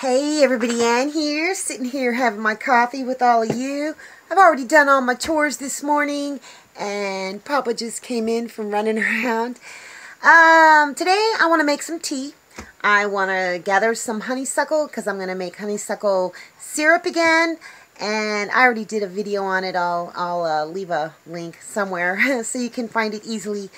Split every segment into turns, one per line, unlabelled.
Hey everybody, Ann here, sitting here having my coffee with all of you. I've already done all my chores this morning and Papa just came in from running around. Um, today I want to make some tea. I want to gather some honeysuckle because I'm going to make honeysuckle syrup again. And I already did a video on it. I'll, I'll uh, leave a link somewhere so you can find it easily.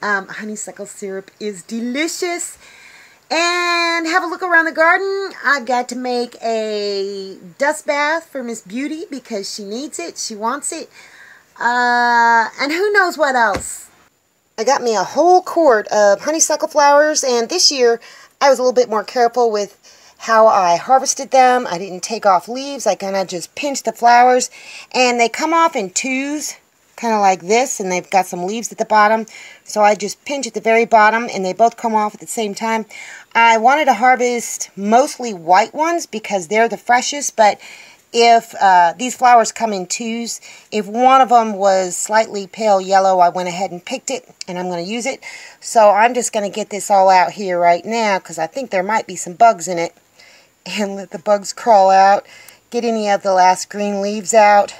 Um, honeysuckle syrup is delicious and have a look around the garden. I've got to make a dust bath for Miss Beauty because she needs it. She wants it. Uh, and who knows what else. I got me a whole quart of honeysuckle flowers and this year I was a little bit more careful with how I harvested them. I didn't take off leaves. I kind of just pinched the flowers and they come off in twos kind of like this and they've got some leaves at the bottom. So I just pinch at the very bottom and they both come off at the same time. I wanted to harvest mostly white ones because they're the freshest but if uh, these flowers come in twos if one of them was slightly pale yellow I went ahead and picked it and I'm going to use it. So I'm just going to get this all out here right now because I think there might be some bugs in it. And let the bugs crawl out get any of the last green leaves out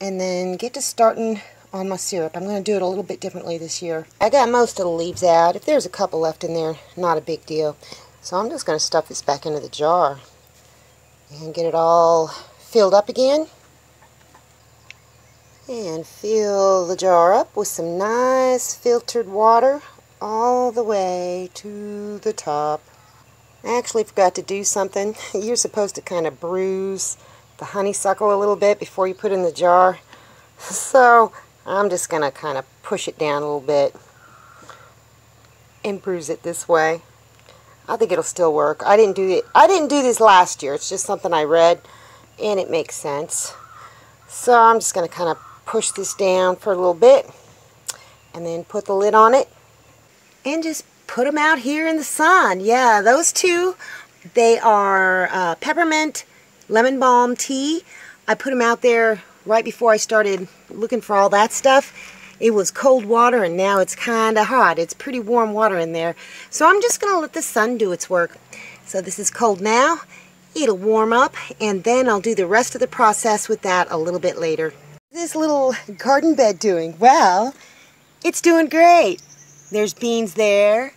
and then get to starting on my syrup. I'm going to do it a little bit differently this year. I got most of the leaves out. If there's a couple left in there, not a big deal. So I'm just going to stuff this back into the jar and get it all filled up again. And fill the jar up with some nice filtered water all the way to the top. I actually forgot to do something. You're supposed to kind of bruise the honeysuckle a little bit before you put it in the jar. So I'm just going to kind of push it down a little bit and bruise it this way. I think it'll still work. I didn't do it. I didn't do this last year. It's just something I read and it makes sense. So I'm just going to kind of push this down for a little bit and then put the lid on it and just put them out here in the sun. Yeah, those two, they are uh, peppermint lemon balm tea. I put them out there right before I started looking for all that stuff. It was cold water and now it's kind of hot. It's pretty warm water in there. So I'm just going to let the sun do its work. So this is cold now. It'll warm up and then I'll do the rest of the process with that a little bit later. This little garden bed doing? Well, it's doing great. There's beans there.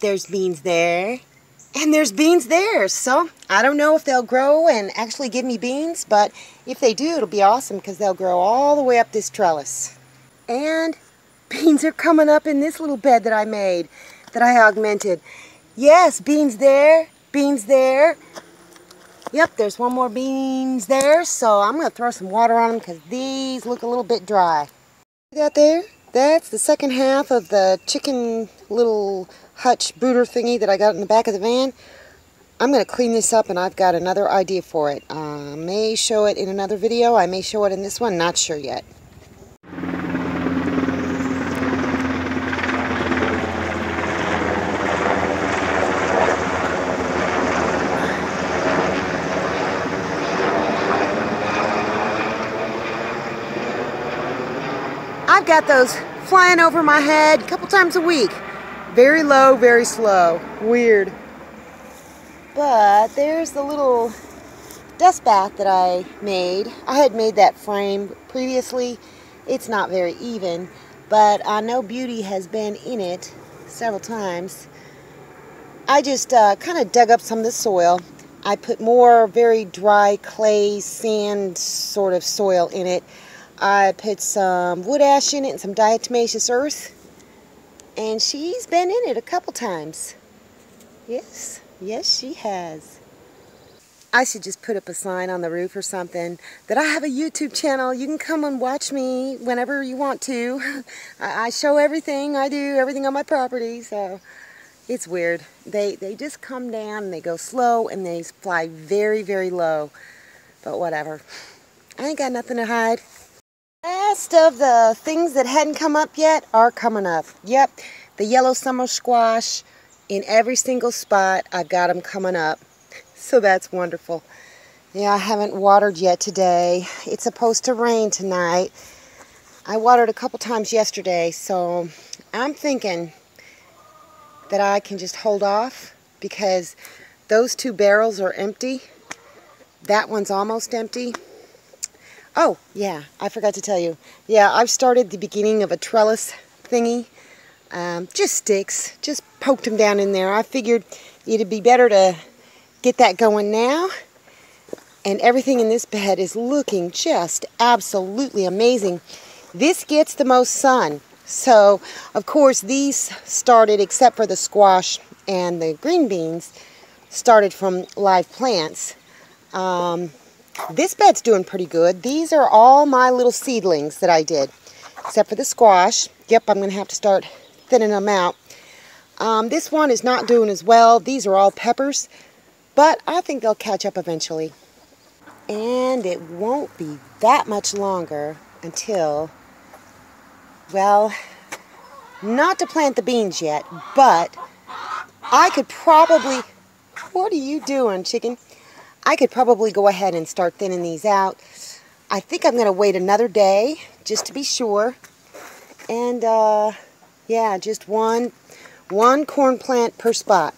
There's beans there. And there's beans there, so I don't know if they'll grow and actually give me beans, but if they do, it'll be awesome because they'll grow all the way up this trellis. And beans are coming up in this little bed that I made, that I augmented. Yes, beans there, beans there. Yep, there's one more beans there, so I'm going to throw some water on them because these look a little bit dry. See that there? That's the second half of the chicken little hutch brooder thingy that I got in the back of the van. I'm going to clean this up and I've got another idea for it. I uh, may show it in another video. I may show it in this one. Not sure yet. I've got those flying over my head a couple times a week. Very low, very slow. Weird. But there's the little dust bath that I made. I had made that frame previously. It's not very even, but I know Beauty has been in it several times. I just uh, kind of dug up some of the soil. I put more very dry clay, sand sort of soil in it. I put some wood ash in it and some diatomaceous earth and she's been in it a couple times. Yes, yes she has. I should just put up a sign on the roof or something that I have a YouTube channel. You can come and watch me whenever you want to. I, show everything. I do everything on my property, so it's weird. They, they just come down and they go slow and they fly very, very low. But whatever. I ain't got nothing to hide. Last of the things that hadn't come up yet are coming up. Yep, the yellow summer squash in every single spot. I've got them coming up. So that's wonderful. Yeah, I haven't watered yet today. It's supposed to rain tonight. I watered a couple times yesterday, so I'm thinking that I can just hold off because those two barrels are empty. That one's almost empty. Oh, yeah, I forgot to tell you. Yeah, I've started the beginning of a trellis thingy. Um, just sticks. Just poked them down in there. I figured it'd be better to get that going now. And everything in this bed is looking just absolutely amazing. This gets the most sun. So, of course, these started, except for the squash and the green beans, started from live plants. Um, this bed's doing pretty good. These are all my little seedlings that I did, except for the squash. Yep, I'm going to have to start thinning them out. Um, this one is not doing as well. These are all peppers, but I think they'll catch up eventually. And it won't be that much longer until, well, not to plant the beans yet, but I could probably, what are you doing, chicken? I could probably go ahead and start thinning these out. I think I'm going to wait another day just to be sure. And, uh, yeah, just one, one corn plant per spot.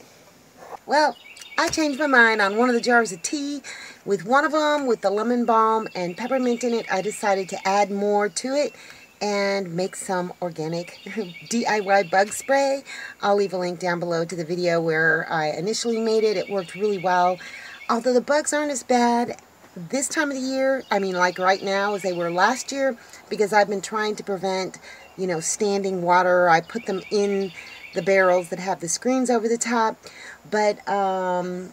Well, I changed my mind on one of the jars of tea. With one of them, with the lemon balm and peppermint in it, I decided to add more to it and make some organic DIY bug spray. I'll leave a link down below to the video where I initially made it. It worked really well. Although the bugs aren't as bad this time of the year, I mean like right now as they were last year, because I've been trying to prevent, you know, standing water. I put them in the barrels that have the screens over the top. But um,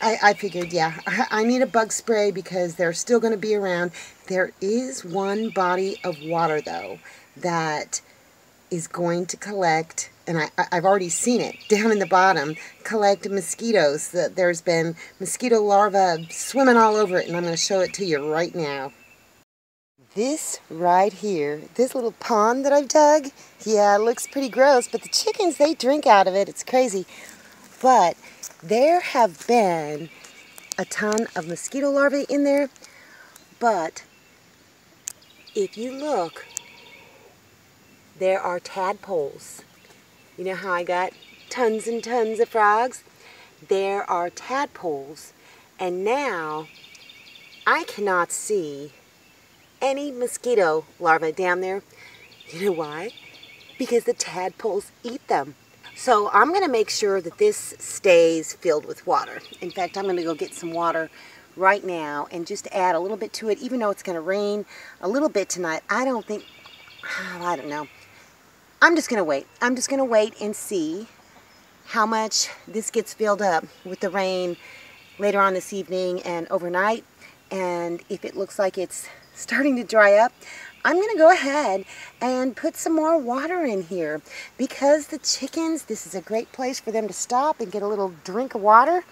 I, I, figured, yeah, I, I need a bug spray because they're still going to be around. There is one body of water, though, that is going to collect and I, I've already seen it down in the bottom, collect mosquitoes. That there's been mosquito larvae swimming all over it, and I'm going to show it to you right now. This right here, this little pond that I've dug, yeah, it looks pretty gross, but the chickens, they drink out of it. It's crazy. But there have been a ton of mosquito larvae in there, but if you look, there are tadpoles you know how I got tons and tons of frogs? There are tadpoles. And now I cannot see any mosquito larvae down there. You know why? Because the tadpoles eat them. So I'm going to make sure that this stays filled with water. In fact, I'm going to go get some water right now and just add a little bit to it, even though it's going to rain a little bit tonight. I don't think, I don't know. I'm just going to wait. I'm just going to wait and see how much this gets filled up with the rain later on this evening and overnight. And if it looks like it's starting to dry up, I'm going to go ahead and put some more water in here because the chickens, this is a great place for them to stop and get a little drink of water.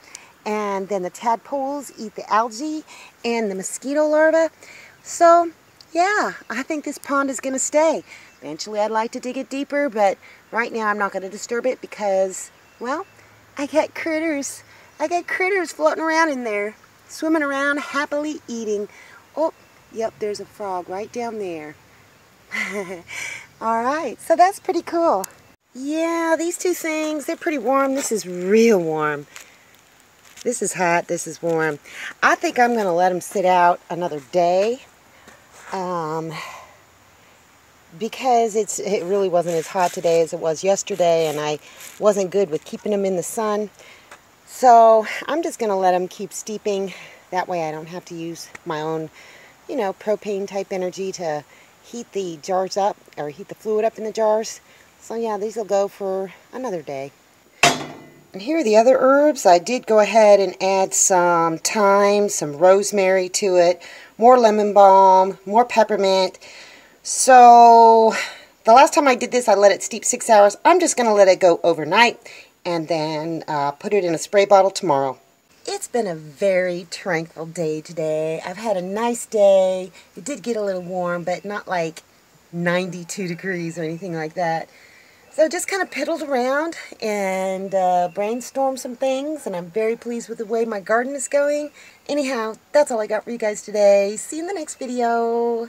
And then the tadpoles eat the algae and the mosquito larvae. So, yeah, I think this pond is going to stay. Eventually I'd like to dig it deeper, but right now I'm not going to disturb it because, well, I got critters. I got critters floating around in there, swimming around, happily eating. Oh, yep, there's a frog right down there. All right, so that's pretty cool. Yeah, these two things, they're pretty warm. This is real warm. This is hot, this is warm. I think I'm going to let them sit out another day. Um, because it's it really wasn't as hot today as it was yesterday and I wasn't good with keeping them in the sun so I'm just gonna let them keep steeping that way I don't have to use my own you know propane type energy to heat the jars up or heat the fluid up in the jars so yeah these will go for another day and here are the other herbs I did go ahead and add some thyme some rosemary to it more lemon balm more peppermint so the last time I did this, I let it steep six hours. I'm just going to let it go overnight and then uh, put it in a spray bottle tomorrow. It's been a very tranquil day today. I've had a nice day. It did get a little warm, but not like 92 degrees or anything like that. So just kind of piddled around and uh, brainstormed some things, and I'm very pleased with the way my garden is going. Anyhow, that's all I got for you guys today. See you in the next video.